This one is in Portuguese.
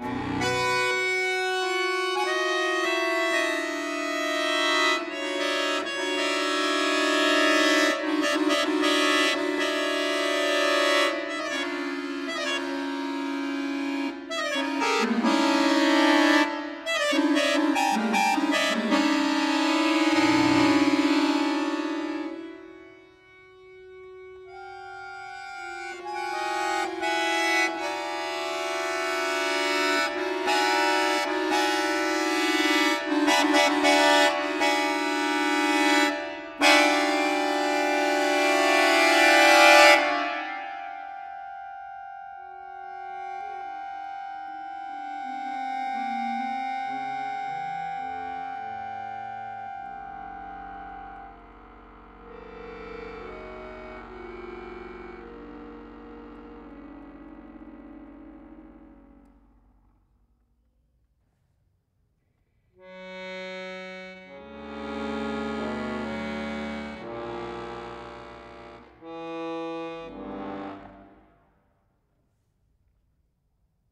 Yeah. banana.